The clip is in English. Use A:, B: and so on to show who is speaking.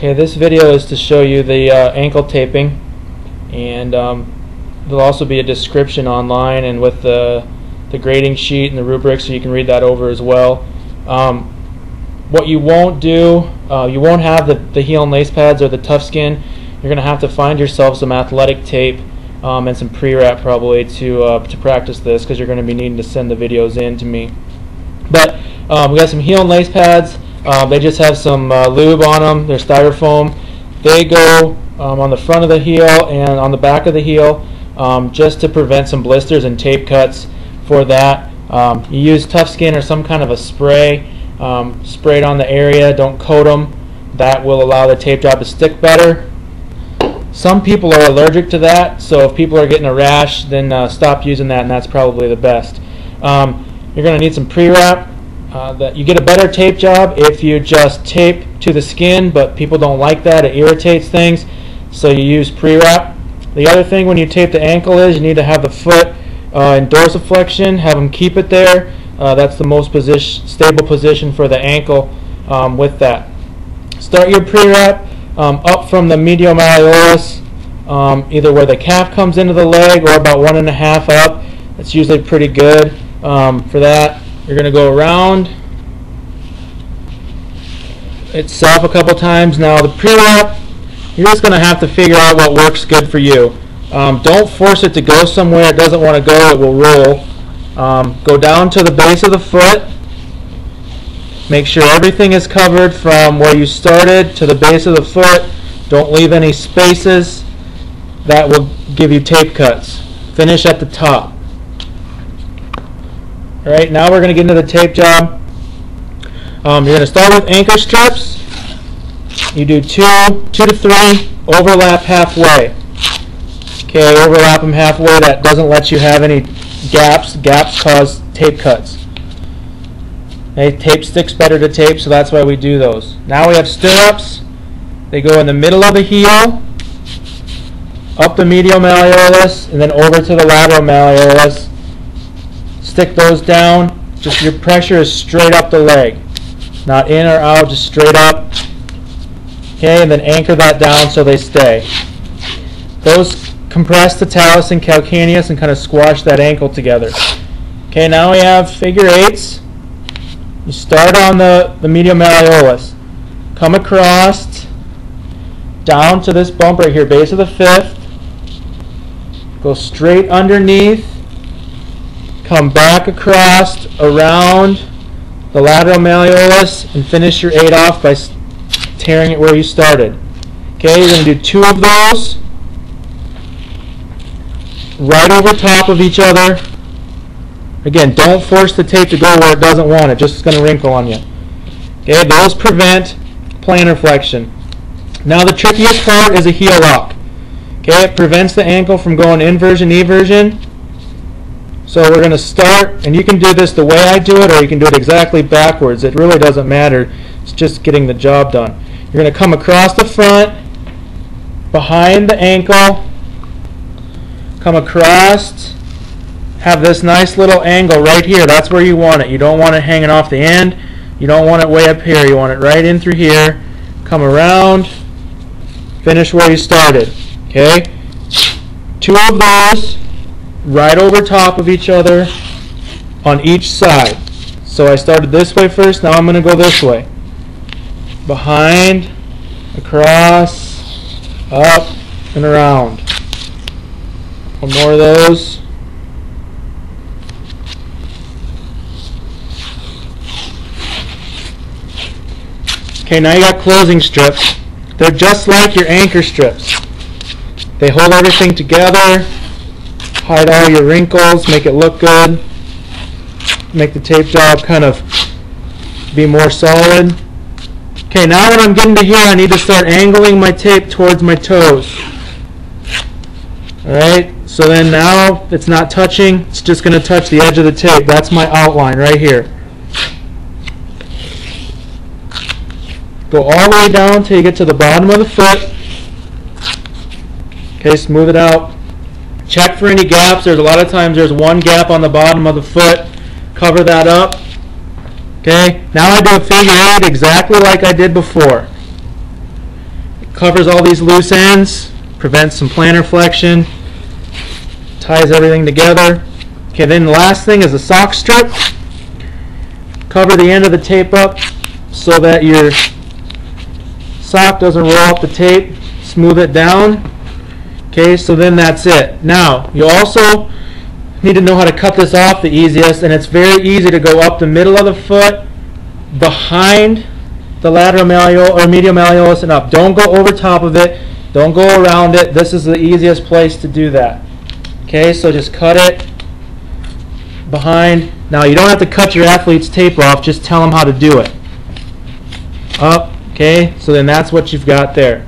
A: Okay, this video is to show you the uh, ankle taping and um, there'll also be a description online and with the, the grading sheet and the rubric so you can read that over as well. Um, what you won't do, uh, you won't have the, the heel and lace pads or the Tuf-Skin. You're going to have to find yourself some athletic tape um, and some pre-wrap probably to, uh, to practice this because you're going to be needing to send the videos in to me. But um, we got some heel and lace pads. Uh, they just have some uh, lube on them. They're styrofoam. They go um, on the front of the heel and on the back of the heel um, just to prevent some blisters and tape cuts for that. Um, you use Tuf-Skin or some kind of a spray. Um, spray it on the area. Don't coat them. That will allow the tape job to stick better. Some people are allergic to that, so if people are getting a rash, then uh, stop using that, and that's probably the best. Um, you're going to need some pre-wrap. Uh, that you get a better tape job if you just tape to the skin, but people don't like that. It irritates things, so you use pre-wrap. The other thing when you tape the ankle is you need to have the foot uh, in dorsiflexion, have them keep it there. Uh, that's the most position, stable position for the ankle um, with that. Start your pre-wrap um, up from the medial malleolus, um, either where the calf comes into the leg or about one and a half up. That's usually pretty good um, for that. You're going to go around itself a couple times. Now the pre-wrap, you're just going to have to figure out what works good for you. Um, don't force it to go somewhere it doesn't want to go. It will roll. Um, go down to the base of the foot. Make sure everything is covered from where you started to the base of the foot. Don't leave any spaces. That will give you tape cuts. Finish at the top. All right, now we're going to get into the tape job. Um, you're going to start with anchor strips. You do two, two to three, overlap halfway. Okay, overlap them halfway. That doesn't let you have any gaps. Gaps cause tape cuts. Okay, tape sticks better to tape, so that's why we do those. Now we have stirrups. They go in the middle of the heel, up the medial malleolus, and then over to the lateral malleolus stick those down. Just your pressure is straight up the leg. Not in or out, just straight up. Okay, and then anchor that down so they stay. Those compress the talus and calcaneus and kind of squash that ankle together. Okay, now we have figure eights. You start on the, the medial malleolus. Come across down to this bump right here, base of the fifth. Go straight underneath come back across around the lateral malleolus and finish your eight off by tearing it where you started. Okay, you're going to do two of those right over top of each other. Again, don't force the tape to go where it doesn't want it, just it's going to wrinkle on you. Okay, those prevent plantar flexion. Now the trickiest part is a heel lock. Okay, it prevents the ankle from going inversion, eversion, so we're going to start, and you can do this the way I do it, or you can do it exactly backwards. It really doesn't matter. It's just getting the job done. You're going to come across the front, behind the ankle, come across, have this nice little angle right here. That's where you want it. You don't want it hanging off the end. You don't want it way up here. You want it right in through here. Come around, finish where you started. Okay? Two of those right over top of each other on each side. So I started this way first, now I'm going to go this way. Behind, across, up, and around. One more of those. Okay, now you got closing strips. They're just like your anchor strips. They hold everything together hide all your wrinkles, make it look good, make the tape job kind of be more solid. Okay, now when I'm getting to here, I need to start angling my tape towards my toes. Alright, so then now it's not touching, it's just going to touch the edge of the tape. That's my outline right here. Go all the way down until you get to the bottom of the foot. Okay, smooth it out. Check for any gaps. There's a lot of times there's one gap on the bottom of the foot. Cover that up. Okay, now I do a figure eight exactly like I did before. covers all these loose ends, prevents some plantar flexion, ties everything together. Okay, then the last thing is a sock strip. Cover the end of the tape up so that your sock doesn't roll up the tape. Smooth it down. Okay, so then that's it. Now, you also need to know how to cut this off the easiest, and it's very easy to go up the middle of the foot, behind the lateral malleolus or medial malleolus and up. Don't go over top of it. Don't go around it. This is the easiest place to do that. Okay, so just cut it behind. Now you don't have to cut your athlete's tape off, just tell them how to do it. Up, okay, so then that's what you've got there.